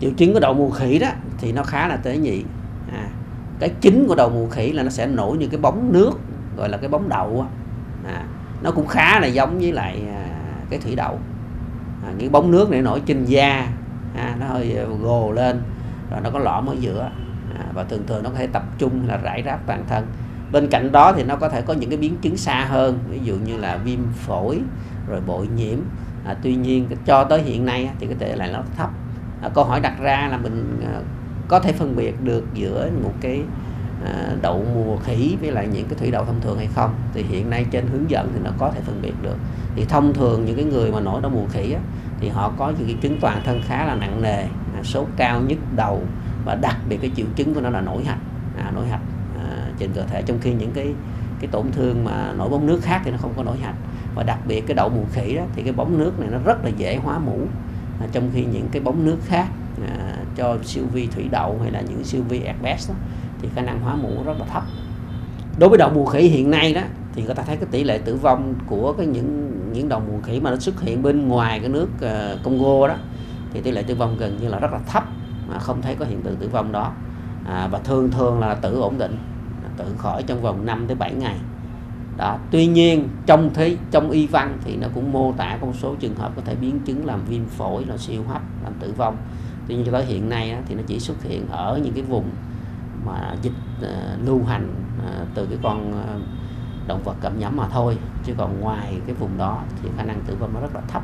triệu chứng của đậu mùa khỉ đó thì nó khá là tế nhị. À, cái chính của đậu mùa khỉ là nó sẽ nổi như cái bóng nước gọi là cái bóng đậu à, nó cũng khá là giống với lại à, cái thủy đậu. À, những bóng nước này nổi trên da à, nó hơi à, gồ lên rồi nó có lõm ở giữa. À, và thường thường nó có thể tập trung là rải rác toàn thân. Bên cạnh đó thì nó có thể có những cái biến chứng xa hơn ví dụ như là viêm phổi rồi bội nhiễm. À, tuy nhiên cho tới hiện nay thì cái tỷ lệ nó thấp à, câu hỏi đặt ra là mình à, có thể phân biệt được giữa một cái à, đậu mùa khỉ với lại những cái thủy đậu thông thường hay không? Thì hiện nay trên hướng dẫn thì nó có thể phân biệt được. Thì thông thường những cái người mà nổi đậu mùa khỉ á, thì họ có những cái chứng toàn thân khá là nặng nề à, sốt cao nhức đầu và đặc biệt cái triệu chứng của nó là nổi hạch à, nổi hạch à, trên cơ thể. Trong khi những cái cái tổn thương mà nổi bóng nước khác thì nó không có nổi hạch. Và đặc biệt cái đậu mùa khỉ đó thì cái bóng nước này nó rất là dễ hóa mũ à, trong khi những cái bóng nước khác à, cho siêu vi thủy đậu hay là những siêu vi herpes đó, thì khả năng hóa mũ rất là thấp. Đối với đậu mùa khỉ hiện nay đó thì người ta thấy cái tỷ lệ tử vong của cái những những đậu mùa khỉ mà nó xuất hiện bên ngoài cái nước uh, Congo đó thì tỷ lệ tử vong gần như là rất là thấp mà không thấy có hiện tượng tử vong đó. À, và thường thường là tự ổn định tự khỏi trong vòng 5 tới 7 ngày đó tuy nhiên trong thế trong y văn thì nó cũng mô tả một số trường hợp có thể biến chứng làm viêm phổi là siêu hấp làm tử vong. Tuy nhiên cho tới hiện nay á, thì nó chỉ xuất hiện ở những cái vùng mà dịch uh, lưu hành uh, từ cái con uh, động vật cầm nhắm mà thôi. Chứ còn ngoài cái vùng đó thì khả năng tử vong nó rất là thấp.